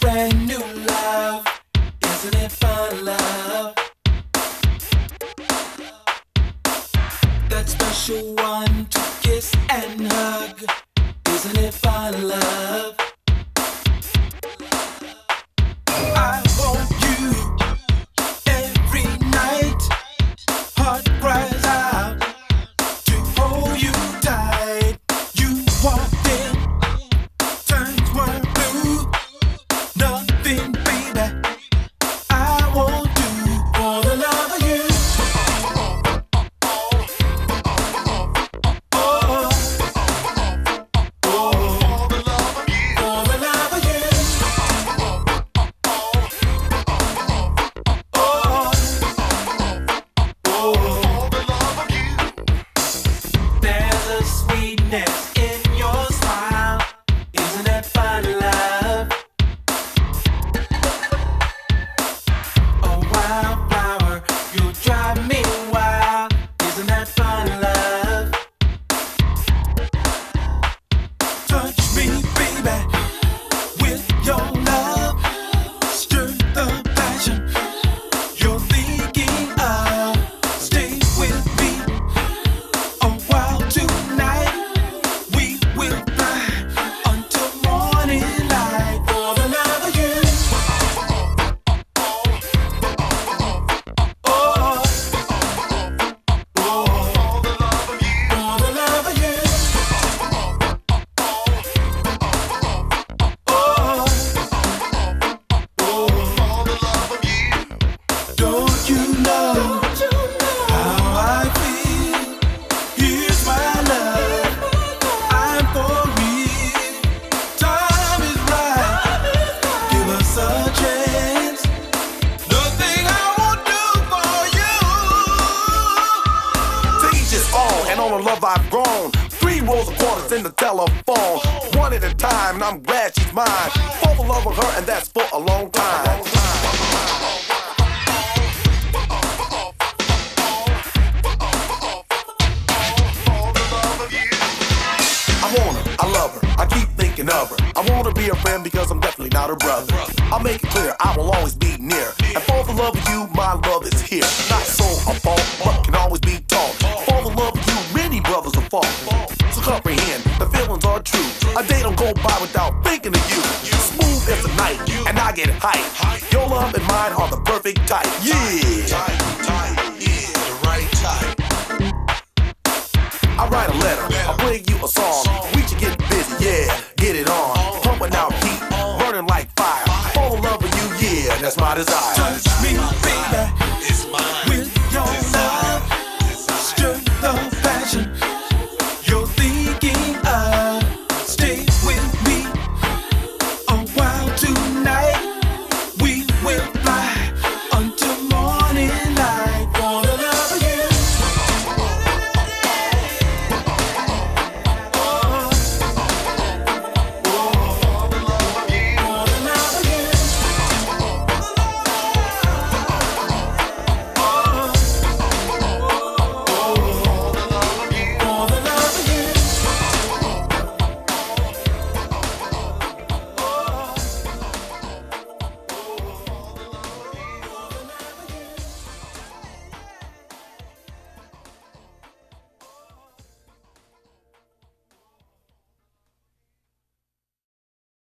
brand new love. Isn't it fun, love? That special one to kiss and hug. Isn't it fun, love? Sweetness I've grown. Three rows of quarters in the telephone. One at a time, and I'm glad she's mine. Fall in love with her, and that's for a long time. I want her, I love her, I keep thinking of her. I want to be her friend because I'm definitely not her brother. I'll make it clear, I will always be near. And for the love of you, my love is here. Not so by without thinking of you. Smooth as a night, and I get hype. Your love and mine are the perfect type. Yeah. the right type. I write a letter, I bring you a song. We should get busy, yeah, get it on. Pumping out heat, burning like fire. For the love with you, yeah, that's my desire. Touch me, baby. It's mine. With Bye. my